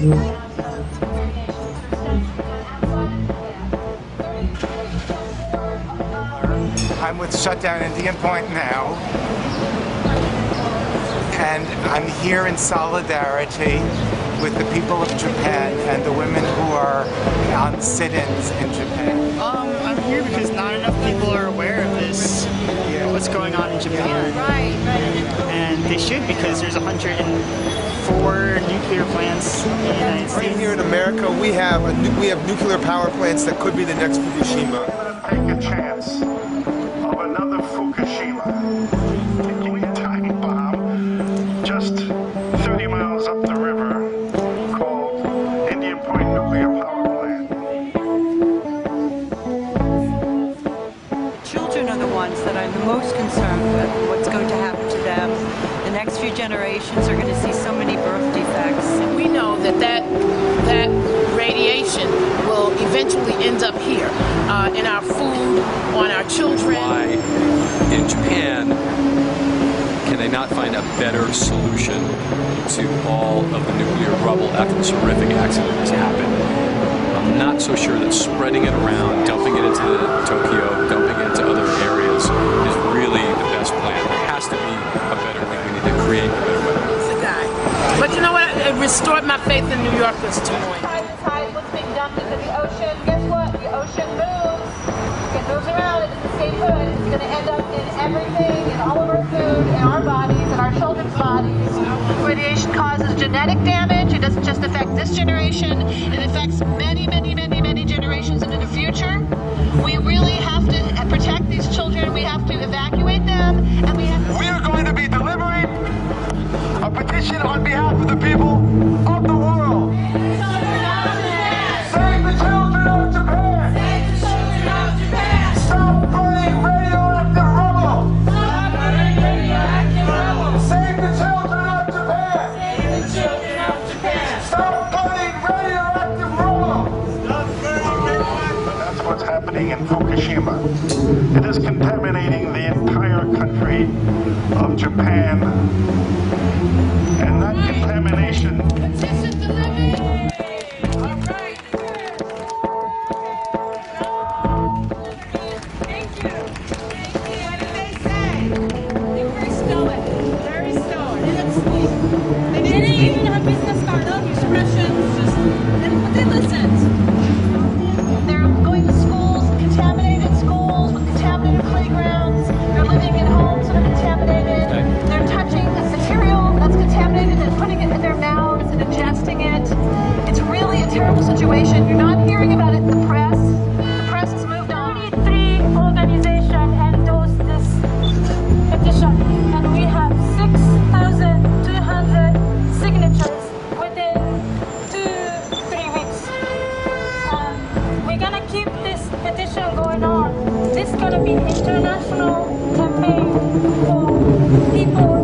I'm with Shutdown Indian Point now, and I'm here in solidarity with the people of Japan and the women who are on sit-ins in Japan. Um, I'm here because because there's 104 nuclear plants in the United Right States. here in America, we have a, we have nuclear power plants that could be the next Fukushima. take a chance generations are going to see so many birth defects. we know that that, that radiation will eventually end up here uh, in our food, on our children. why in Japan can they not find a better solution to all of the nuclear rubble after this horrific accident has happened. I'm not so sure that spreading it around, dumping it into Tokyo, dumping it into other areas is really the best plan. There has to be a better way. We need to create a better way. the guy. But you know what? It restored my faith in New Yorkers to point. tide is high, what's being dumped into the ocean, guess what? The ocean moves. It moves around, it's the same food. It's going to end up in everything, in all of our food, in our bodies, in our children's bodies. Radiation causes genetic damage. It doesn't just affect this generation, it affects many, many, many, of what's happening in Fukushima. It is contaminating the entire country of Japan. And that contamination situation. You're not hearing about it in the press. The press has moved on. Three organization endorsed this petition, and we have 6,200 signatures within two, three weeks. Um, we're gonna keep this petition going on. This is gonna be an international campaign for people